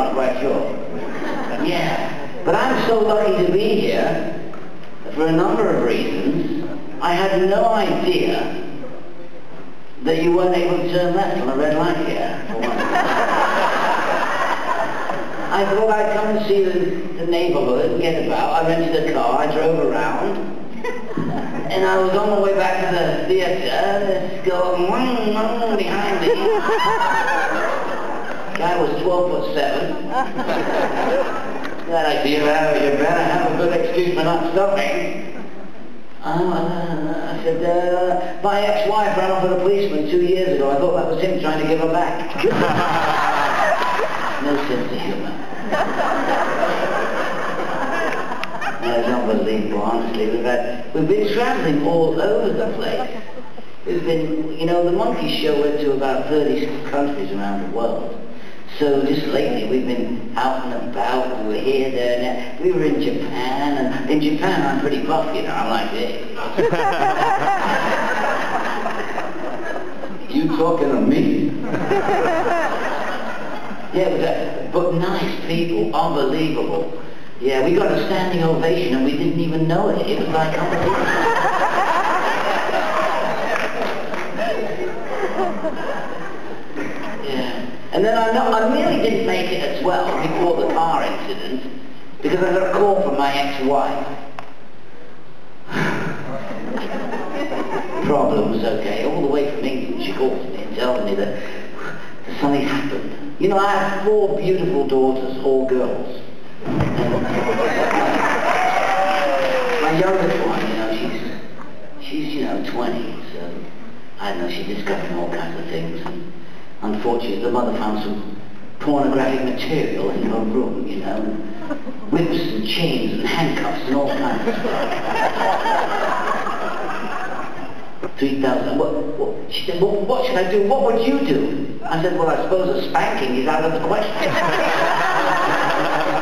not quite sure. Yeah. But I'm so lucky to be here for a number of reasons. I had no idea that you weren't able to turn left on a red light here. I thought I'd come and see the, the neighborhood get about. I rented a car, I drove around, and I was on my way back to the theater, this girl wing, behind me. Guy was 12 foot 7. That idea well, you better have a good excuse for not stopping. Uh, I said, uh, my ex-wife ran off with a policeman two years ago. I thought that was him trying to give her back. no sense of humor. That's unbelievable, honestly. We've, had, we've been traveling all over the place. We've been, you know, the Monkees Show went to about 30 countries around the world. So just lately we've been out and about, we were here, there, and there. We were in Japan, and in Japan I'm pretty buff, you know, I'm like this. You talking to me? Yeah, but, uh, but nice people, unbelievable. Yeah, we got a standing ovation and we didn't even know it. It was like unbelievable. yeah. And then I, know, I really didn't make it as well before the car incident because I got a call from my ex-wife. Problems, okay, all the way from England she calls me and tells me that something happened. You know, I have four beautiful daughters, all girls. My youngest one, you know, she's, she's, you know, 20, so, I don't know, she's discovering all kinds of things. And unfortunately, the mother found some pornographic material in her room, you know, and whips and chains and handcuffs and all kinds of stuff. 3,000. What, what, she said, well, what should I do? What would you do? I said, well, I suppose a spanking is out of the question.